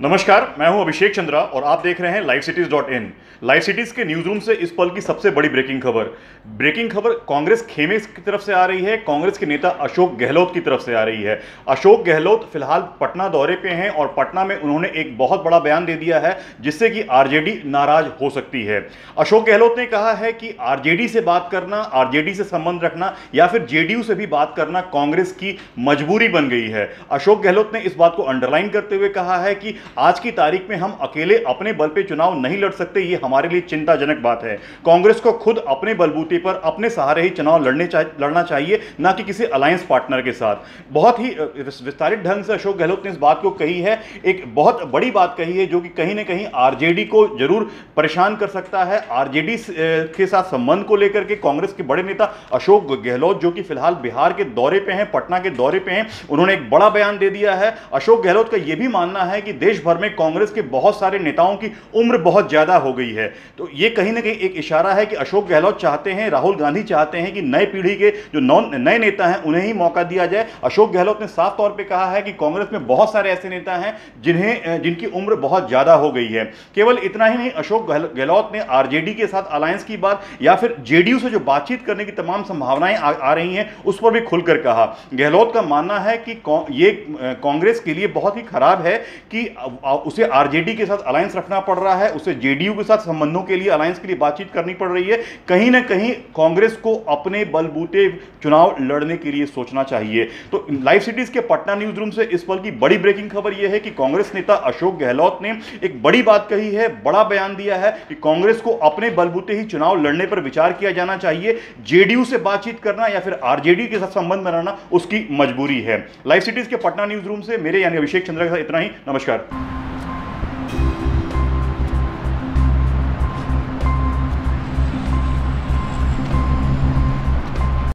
नमस्कार, मैं हूँ अभिषेक चंद्रा और आप देख रहे हैं live cities dot in live cities के न्यूज़ रूम से इस पल की सबसे बड़ी ब्रेकिंग खबर। ब्रेकिंग खबर कांग्रेस खेमे की तरफ़ से आ रही है, कांग्रेस के नेता अशोक गहलोत की तरफ़ से आ रही है। अशोक गहलोत फ़िलहाल पटना दौरे पे हैं और पटना में उन्होंने एक बहुत बड़ा बयान दे दिया है, जिससे कि आरजेडी नाराज़ हो सकती है। अशोक गहलोत ने कहा है कि आरजेडी से बात करना, आरजेडी से संबंध रखना या फिर जेडीयू से भी बात करना कांग्रेस की मजबूरी बन गई है। अशोक गहलोत ने इस बात को अंडरलाइन करते हुए कहा है कि आज की तारीख में हम अकेले अपने बल पे चुनाव नहीं लड़ सकते ये हमारे लिए चिंताजनक बात है। कांग्रेस को खुद अपने बलबूते पर अपने सहारे ही चुनाव लड़ने चाह, लड़ना चाहिए ना कि किसी अलायंस पार्टनर के साथ। बहुत ही विस्तारित ढंग से अशोक गहलोत ने इस बात को कही है। एक बहुत बड़ी बात कही है जो कि कहीं ना कहीं आरजेडी को ज़रूर परेशान कर सकता है। आरजेडी के साथ संबंध को लेकर के कांग्रेस के बड़े नेता अशोक गहलोत जो कि फ़िलहाल बिहार के दौरे पे हैं पटना के दौरे पे हैं उन्होंने एक बड़ा बयान दे दिया है। अशोक गहलोत का यह भी मानना है कि देश भर में कांग्रेस के बहुत सारे नेताओं की उम्र बहुत ज़्यादा हो गई है। तो ये कहीं ना कहीं एक इशारा है कि अशोक गहलोत चाहते हैं, राहुल गांधी चाहते हैं कि नए पीढ़ी के जो नए नेता हैं, उन्हें ही मौका दिया जाए। अशोक गहलोत ने साफ़ तौर पर कहा है कि कांग्रेस में बहुत सारे ऐसे नेता हैं जिन्हें जिनकी उम्र बहुत ज़्यादा हो गई है। केवल इतना ही नहीं, अशोक गहलोत ने आरजेडी के साथ अलायंस की बात या फिर जेडीयू से जो बातचीत करने की तमाम संभावनाएँ आ रही हैं, उस पर भी खुलकर कहा। गहलोत का मानना है कि ये कांग्रेस के लिए बहुत ही खराब है कि उसे आरजेडी के साथ अलायंस रखना पड़ रहा है, उसे जेडीयू के साथ संबंधों के लिए अलायंस के लिए बातचीत करनी पड़ रही है। कहीं ना कहीं कांग्रेस को अपने बलबूते चुनाव लड़ने के लिए सोचना चाहिए। तो लाइव सिटीज़ के पटना न्यूज़ रूम से इस पल की बड़ी ब्रेकिंग खबर यह है कि कांग्रेस नेता अशोक गहलोत ने एक बड़ी बात कही है, बड़ा बयान दिया है कि कांग्रेस को अपने बलबूते ही चुनाव लड़ने पर विचार किया जाना चाहिए। जेडीयू से बातचीत करना या फिर आरजेडी के साथ संबंध बनाना उसकी मजबूरी है। लाइव सिटीज़ के पटना न्यूज़ रूम से मेरे यानी अभिषेक चंद्र के साथ इतना ही। नमस्कार। you